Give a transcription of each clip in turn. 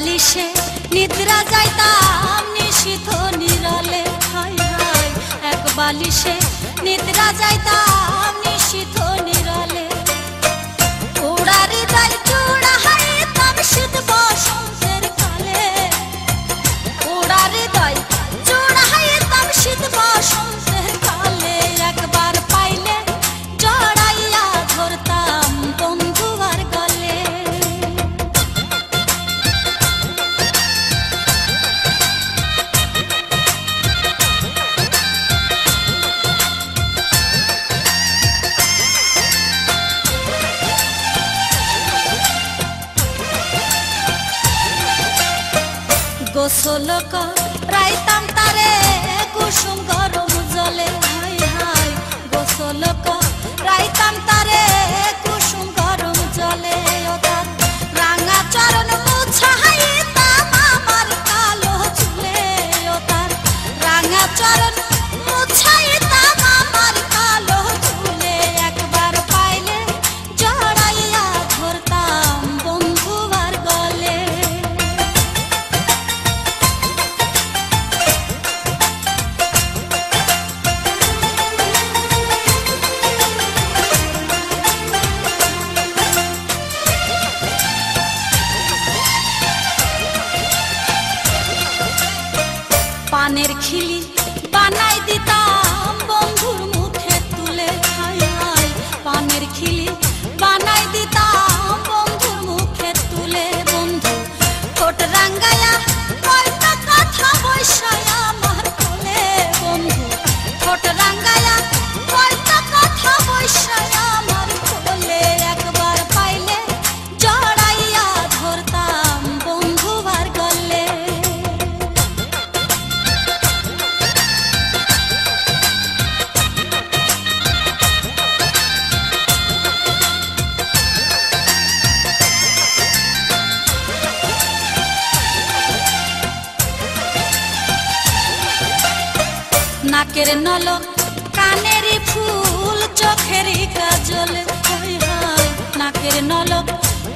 বালিশে নিদ্রা যাইতাম নিশিথ নিরালে হাই হাই এক বালিশে নিদ্রা যাইতাম। গোসল কর রাইতাম তারে কুসুম গরম জলে। खिली बनाई दी বুকের নলক কানের ফুল, চোখের কাজল নাকের নলক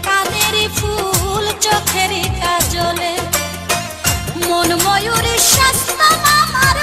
কানের ফুল, চোখের কাজলে। মন ময়ূরের স্বাস্থ্য আমার